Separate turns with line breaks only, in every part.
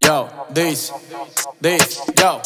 Yo, this, this, yo.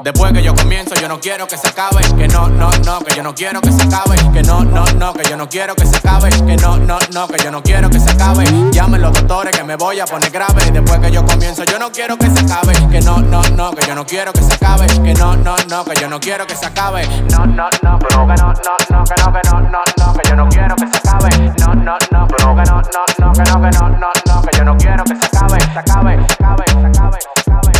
Después que yo comienzo, yo no quiero que se acabe. Que no, no, no, que yo no quiero que se acabe. Que no, no, no, que yo no quiero que se acabe. Que no, no, no, que yo no quiero que se acabe. Llamen los doctores que me voy a poner grave. Después que yo comienzo, yo no quiero que se acabe. Que no, no, no, que yo no quiero que se acabe. Que no, no, no, que yo no quiero que se acabe. No, no, no, que no, no, no, que no, que no, no, que yo no quiero que se acabe. No, no, no, que no, no, no, que no, que no, no, no, que yo no quiero que se acabe, se acabe, se acabe, se acabe, se acabe.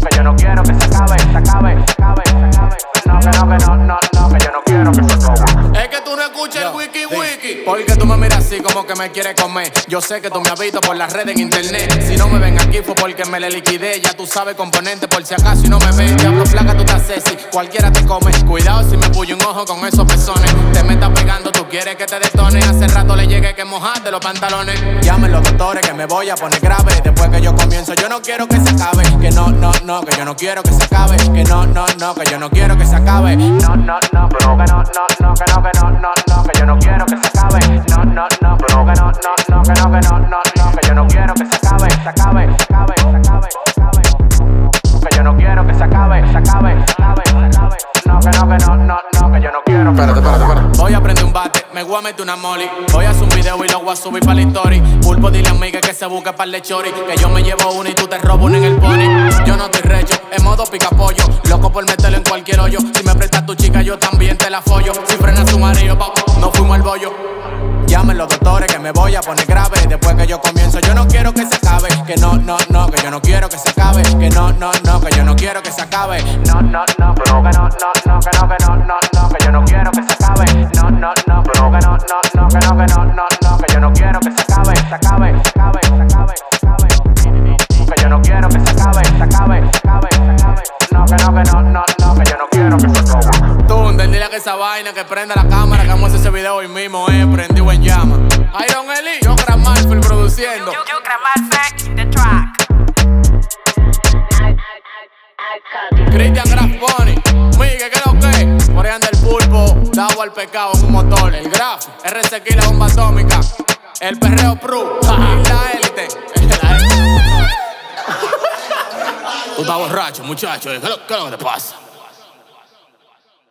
Que yo no quiero que se acabe, se acabe, se acabe, se acabe. No, que no, que no, no, no, que yo no quiero que se acabe. Es que tú no escuchas el. Porque tú me miras así como que me quieres comer. Yo sé que tú me visto por las redes en internet. Si no me ven aquí fue porque me le liquidé. Ya tú sabes componente por si acaso y no me ven. Diablo flaca, tú estás sexy. Cualquiera te come. Cuidado si me puyo un ojo con esos pezones. Te me estás pegando, tú quieres que te detone. Hace rato le llegué que mojarte los pantalones. Llamen los doctores que me voy a poner grave. Después que yo comienzo, yo no quiero que se acabe. Que no, no, no, que yo no quiero que se acabe. Que no, no, no, que yo no quiero que se acabe. No, no, no, que no, no, no, que no, que no, no, no, que yo no quiero que se acabe. Que no, que no, no, que yo no quiero.
Espérate, espérate, espérate.
Voy a prender un bate, me voy a meter una molly. Voy a hacer un video y lo voy a subir para la story. Pulpo, dile a amiga que se busque para el chori. Que yo me llevo una y tú te robo una en el pony. Yo no estoy recho, en modo pica pollo. Loco por meterlo en cualquier hoyo. Si me prestas tu chica, yo también te la follo. Si frenas su marido, pa, no fuimos al bollo. Llamen los doctores que me voy a poner grave. Después que yo comienzo, yo no quiero que se acabe. Que no, no, no, que yo no quiero que se acabe. Que no, no, no, que yo no quiero que se acabe. No, no, no, Tú, dile que esa vaina, que prenda la cámara, que vamos a hacer ese video hoy mismo, eh, prendido en llama. Iron Eli, yo Marfil produciendo.
Can perfect the track.
Cristian Graf Bunny, Miguel, ¿qué es lo que? Por ahí anda el pulpo, dado al pecado en un motor. El Graf, RCQ, la bomba atómica. El perreo Pru, la élite. Tú estás borracho, muchacho. ¿Qué es lo- qué es lo que te pasa?